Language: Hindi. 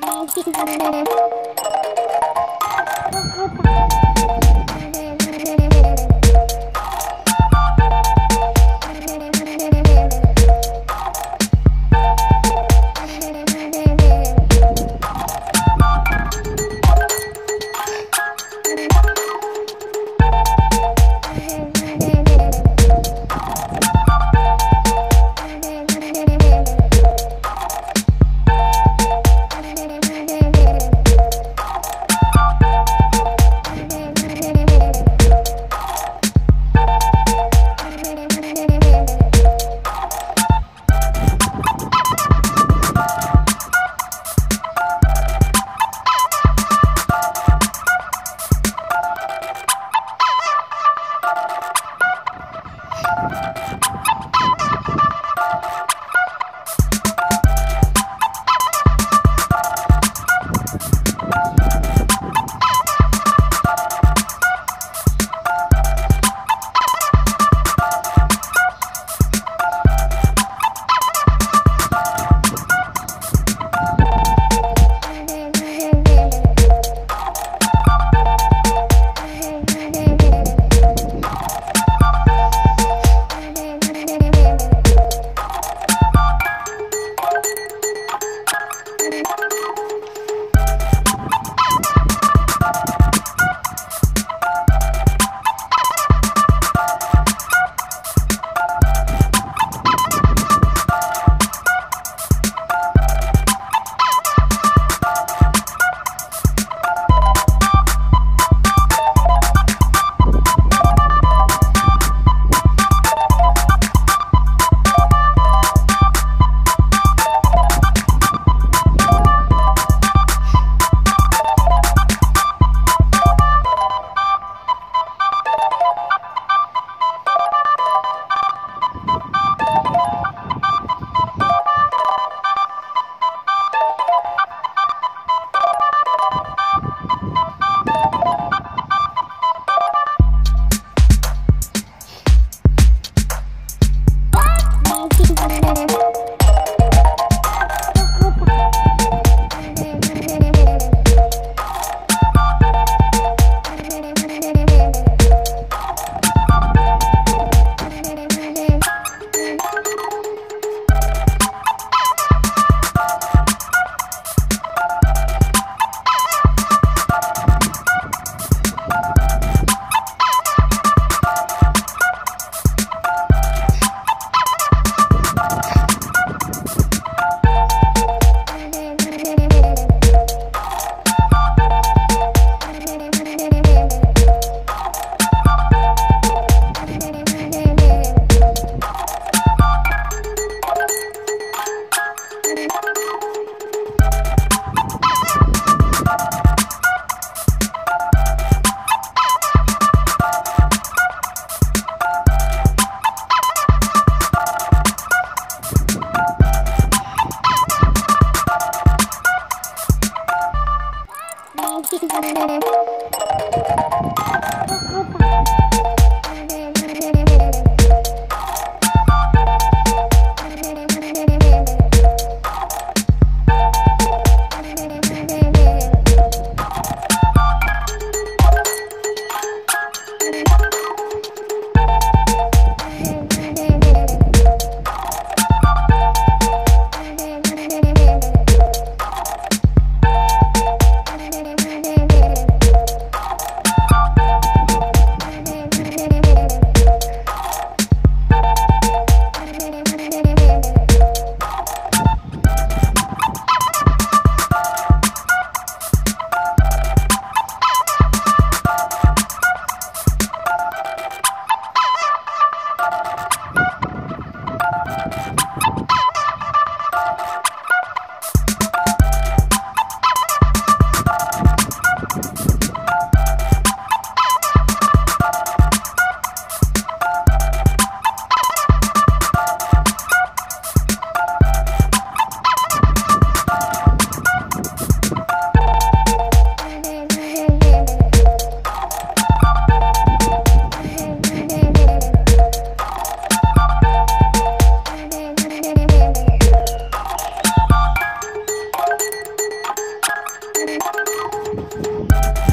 Thank you. you you Bye.